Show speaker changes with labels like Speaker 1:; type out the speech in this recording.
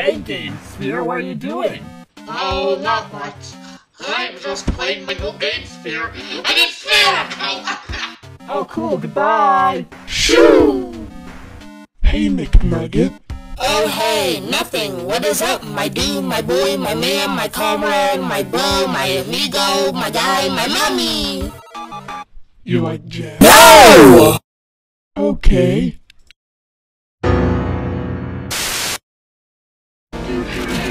Speaker 1: Hey, Game Sphere, what are you doing?
Speaker 2: Oh, not much. I'm just playing my new Game Sphere, and it's spherical!
Speaker 1: Oh, cool, goodbye!
Speaker 3: Shoo! Hey, McNugget.
Speaker 4: Oh hey, nothing. What is up, my dude, my boy, my man, my comrade, my bro, my amigo, my guy, my mommy?
Speaker 3: You like jazz?
Speaker 4: No!
Speaker 3: Okay. Thank you.